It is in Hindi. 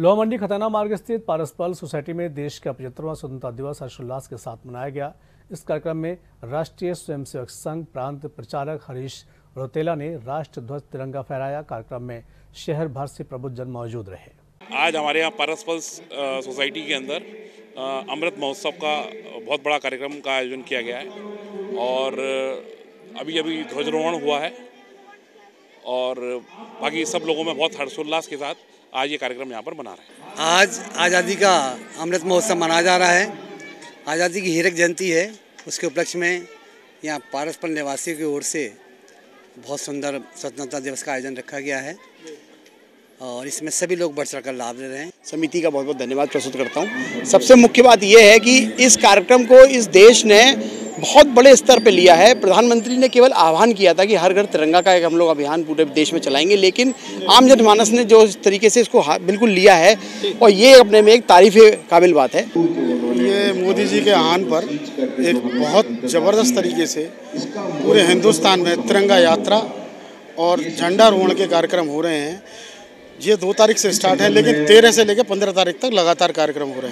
लोहा मंडी खतना मार्ग स्थित पारसपल सोसाइटी में देश का पचहत्तरवां स्वतंत्रता दिवस हर्षोल्लास के साथ मनाया गया। इस कार्यक्रम में राष्ट्रीय स्वयंसेवक संघ प्रांत प्रचारक हरीश रोतेला ने राष्ट्र ध्वज तिरंगा फहराया। कार्यक्रम में शहर भर से प्रबुद्ध जन मौजूद रहे। आज हमारे यहाँ पारसपल सोसाइटी के अंदर अमृत महोत्सव का बहुत बड़ा कार्यक्रम का आयोजन किया गया है और अभी अभी ध्वजारोहण हुआ है और बाकी सब लोगों में बहुत हर्षोल्लास के साथ आज ये कार्यक्रम यहाँ पर मना रहे हैं। आज आज़ादी का अमृत महोत्सव मनाया जा रहा है। आज़ादी की हीरक जयंती है। उसके उपलक्ष्य में यहाँ पारसपल निवासियों की ओर से बहुत सुंदर स्वतंत्रता दिवस का आयोजन रखा गया है और इसमें सभी लोग बढ़ चढ़ कर लाभ ले रहे हैं। समिति का बहुत बहुत धन्यवाद प्रस्तुत करता हूँ। सबसे मुख्य बात यह है कि इस कार्यक्रम को इस देश ने बहुत बड़े स्तर पर लिया है। प्रधानमंत्री ने केवल आह्वान किया था कि हर घर तिरंगा का एक हम लोग अभियान पूरे देश में चलाएँगे, लेकिन आम जनमानस ने जो तरीके से इसको बिल्कुल लिया है, और ये अपने में एक तारीफ़ काबिल बात है। ये मोदी जी के आह्वान पर एक बहुत ज़बरदस्त तरीके से पूरे हिंदुस्तान में तिरंगा यात्रा और झंडारोहण के कार्यक्रम हो रहे हैं। ये दो तारीख से स्टार्ट है, लेकिन तेरह से लेकर पंद्रह तारीख तक लगातार कार्यक्रम हो रहे हैं।